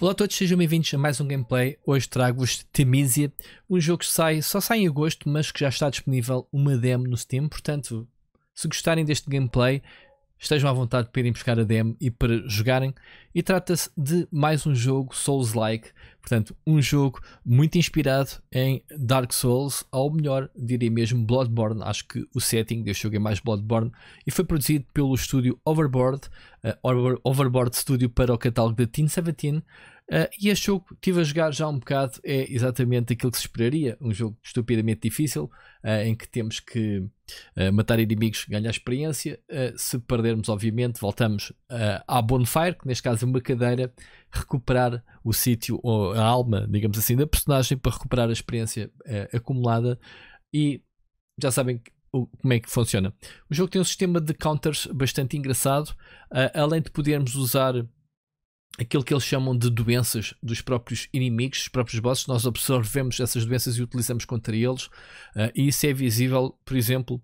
Olá a todos, sejam bem-vindos a mais um gameplay. Hoje trago-vos Temisia, um jogo que sai, só sai em agosto, mas que já está disponível uma demo no Steam. Portanto, se gostarem deste gameplay, estejam à vontade para irem buscar a demo e para jogarem. E trata-se de mais um jogo Souls-like, portanto, um jogo muito inspirado em Dark Souls, ou melhor, diria mesmo Bloodborne. Acho que o setting deste jogo é mais Bloodborne e foi produzido pelo estúdio Overboard, uh, Overboard Studio para o catálogo da Teen 17. Uh, e este jogo, estive a jogar já um bocado, é exatamente aquilo que se esperaria. Um jogo estupidamente difícil, uh, em que temos que uh, matar inimigos, ganhar experiência. se perdermos, obviamente, voltamos à bonfire, que neste caso é uma cadeira, recuperar o sítio, ou a alma, digamos assim, da personagem para recuperar a experiência acumulada. E já sabem como é que funciona. O jogo tem um sistema de counters bastante engraçado, além de podermos usar aquilo que eles chamam de doenças dos próprios inimigos, dos próprios bosses, nós absorvemos essas doenças e utilizamos contra eles, uh, e isso é visível, por exemplo,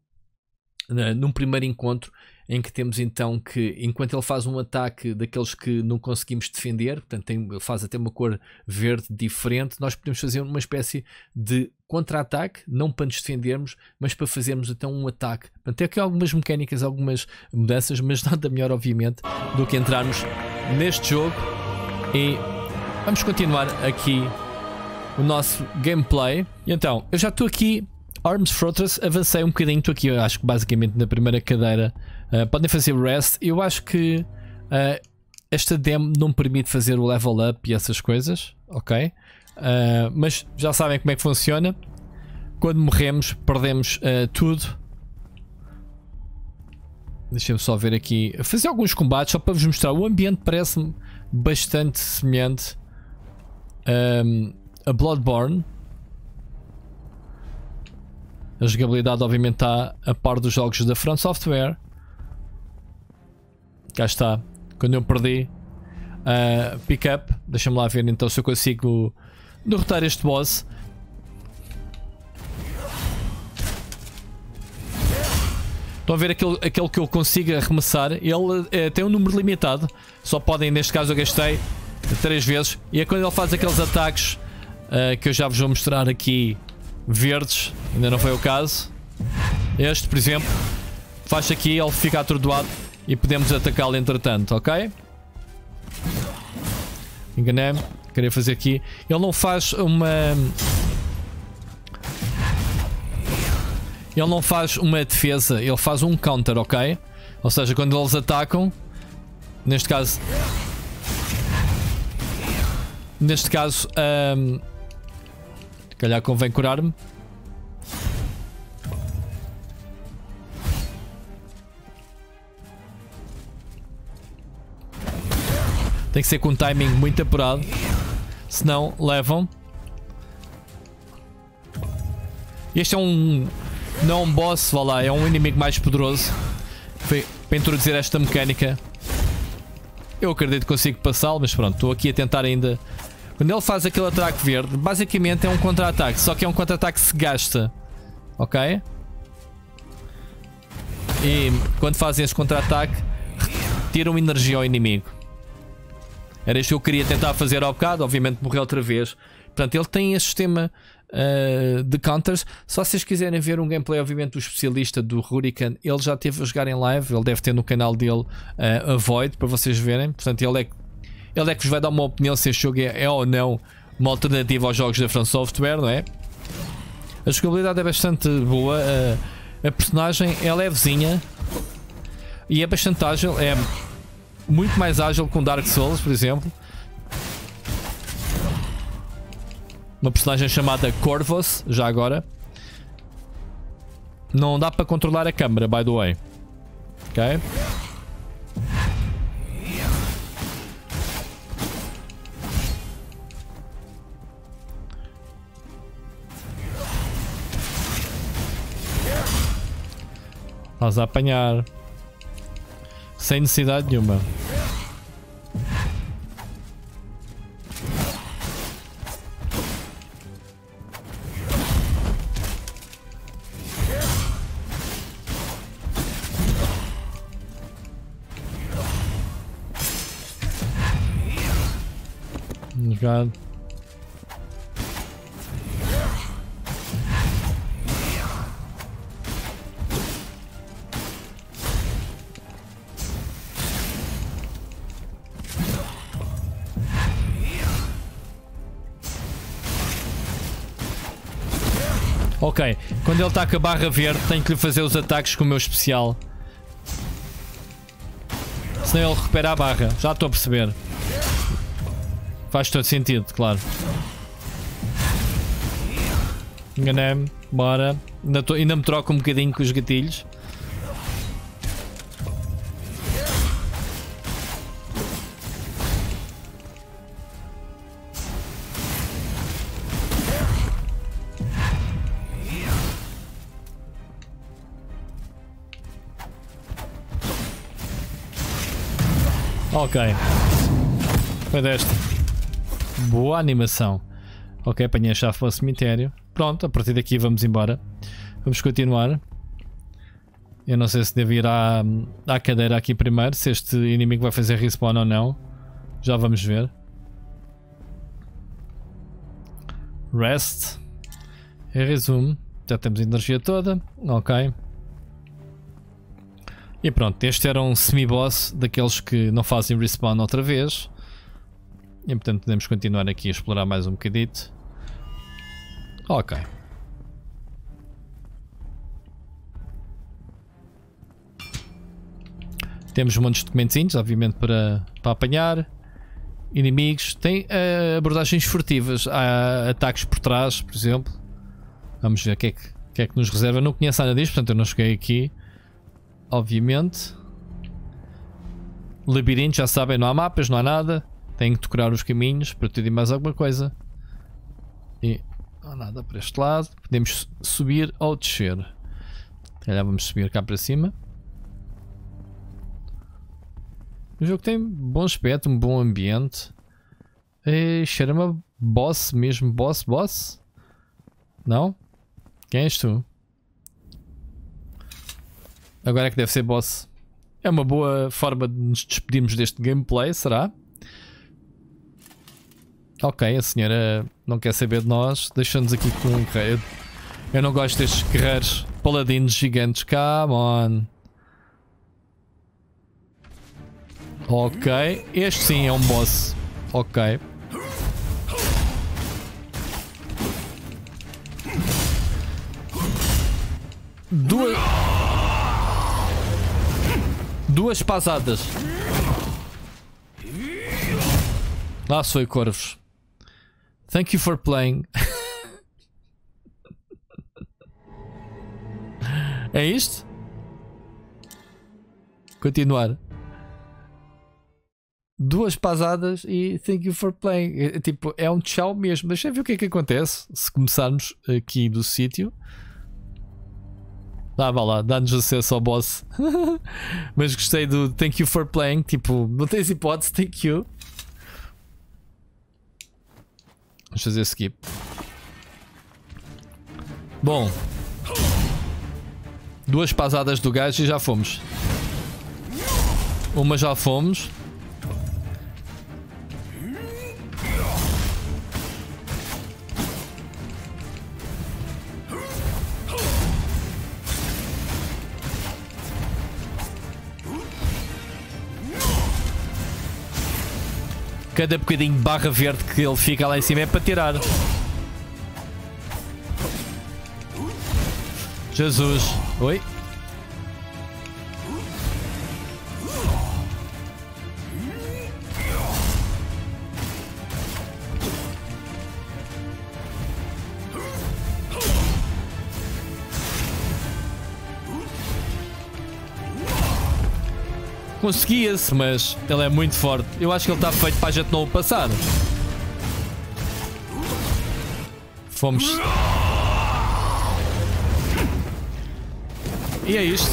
uh, num primeiro encontro, em que temos então que, enquanto ele faz um ataque daqueles que não conseguimos defender, portanto tem, faz até uma cor verde diferente, nós podemos fazer uma espécie de contra-ataque, não para nos defendermos, mas para fazermos então um ataque. Portanto, aqui algumas mecânicas, algumas mudanças, mas nada melhor, obviamente, do que entrarmos neste jogo e vamos continuar aqui o nosso gameplay. Então, eu já estou aqui, Arms Fortress, avancei um bocadinho, estou aqui, eu acho que basicamente na primeira cadeira. Uh, podem fazer rest. Eu acho que uh, esta demo não permite fazer o level up e essas coisas, ok? Uh, mas já sabem como é que funciona. Quando morremos, perdemos tudo Deixem-me só ver aqui. Fazer alguns combates só para vos mostrar. O ambiente parece-me bastante semelhante um, a Bloodborne. A jogabilidade, obviamente, está a par dos jogos da Front Software. Cá está. Quando eu perdi uh, pick-up, deixa-me lá ver então se eu consigo derrotar este boss. Estão a ver aquele, aquele que eu consigo arremessar? Ele é, tem um número limitado. Só podem, neste caso, eu gastei três vezes. E é quando ele faz aqueles ataques uh, que eu já vos vou mostrar aqui, verdes. Ainda não foi o caso. Este, por exemplo, faz aqui, ele fica atordoado e podemos atacá-lo entretanto, ok? Enganei-me. Queria fazer aqui. Ele não faz uma ele não faz uma defesa, ele faz um counter, ok? Ou seja, quando eles atacam, neste caso. Neste caso, um, calhar convém curar-me. Tem que ser com um timing muito apurado, senão levam. Este é um não um boss, vá lá, é um inimigo mais poderoso. Foi para introduzir esta mecânica. Eu acredito que consigo passá-lo, mas pronto, estou aqui a tentar ainda. Quando ele faz aquele ataque verde, basicamente é um contra-ataque, só que é um contra-ataque que se gasta. Ok? E quando fazem esse contra-ataque, tiram energia ao inimigo. Era isto que eu queria tentar fazer ao bocado, obviamente morreu outra vez. Portanto, ele tem esse sistema uh, de counters. Só se vocês quiserem ver um gameplay, obviamente, do especialista do Hurricane, ele já teve a jogar em live, ele deve ter no canal dele uh, a Void para vocês verem. Portanto, ele é, ele é que vos vai dar uma opinião se este jogo é, é ou não uma alternativa aos jogos da From Software, não é? A jogabilidade é bastante boa. Uh, a personagem é levezinha e é bastante ágil. É muito mais ágil que um Dark Souls, por exemplo. Uma personagem chamada Corvus, já agora. Não dá para controlar a câmera, by the way. Ok? Estás a apanhar. Sem necessidade nenhuma. Ok, quando ele está com a barra verde, tenho que lhe fazer os ataques com o meu especial. Senão ele recupera a barra. Já estou a perceber. Faz todo sentido, claro. Enganei-me. Bora. Ainda, tô, ainda me troco um bocadinho com os gatilhos. Ok. Foi desta. Boa animação. Ok, apanhei a chave para o cemitério. Pronto, a partir daqui vamos embora. Vamos continuar. Eu não sei se devo ir à, à cadeira aqui primeiro, se este inimigo vai fazer respawn ou não. Já vamos ver. Rest. E resume. Já temos energia toda. Ok. E pronto, este era um semi-boss daqueles que não fazem respawn outra vez. E portanto podemos continuar aqui a explorar mais um bocadito. Ok. Temos montes de documentos, obviamente, para, para apanhar. Inimigos. Tem uh, abordagens furtivas. Há ataques por trás, por exemplo. Vamos ver o que, é que, que, é que nos reserva. Não conheço nada disto, portanto eu não cheguei aqui. Obviamente. Labirinto, já sabem, não há mapas, não há nada. Tenho que decorar os caminhos para e mais alguma coisa. E não há nada para este lado. Podemos subir ou descer. Calhar vamos subir cá para cima. O jogo tem bom aspecto, um bom ambiente. Cheira-me boss mesmo. Boss, boss? Não? Quem és tu? Agora é que deve ser boss. É uma boa forma de nos despedirmos deste gameplay, será? Ok, a senhora não quer saber de nós, deixa-nos aqui com um rei. Eu não gosto destes guerreiros paladinos gigantes. Come on. Ok, este sim é um boss. Ok. Duas... Duas pasadas. Lá se foi, corvos. Thank you for playing. é isto? Continuar. Duas pasadas e thank you for playing. É, tipo, é um tchau mesmo. Deixa eu ver o que é que acontece se começarmos aqui do sítio. Ah, vá lá, dá-nos acesso ao boss. Mas gostei do thank you for playing. Tipo, não tens hipótese, thank you. Vamos fazer skip. Bom. Duas pasadas do gajo e já fomos. Uma já fomos. Cada bocadinho de barra verde que ele fica lá em cima é para tirar. Jesus. Oi? Conseguia-se, mas ele é muito forte. Eu acho que ele está feito para a gente não o passar. Fomos. E é isto.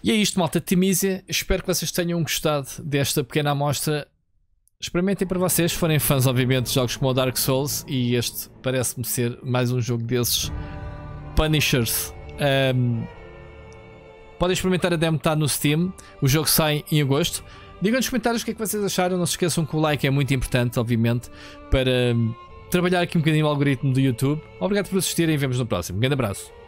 E é isto, malta. Timísia. Espero que vocês tenham gostado desta pequena amostra. Experimentem para vocês, se forem fãs, obviamente, de jogos como o Dark Souls. E este parece-me ser mais um jogo desses Punishers. Um, Podem experimentar a demo, está no Steam. O jogo sai em agosto. Digam nos comentários o que é que vocês acharam. Não se esqueçam que o like é muito importante, obviamente, para trabalhar aqui um bocadinho o algoritmo do YouTube. Obrigado por assistirem e vemos no próximo. Um grande abraço.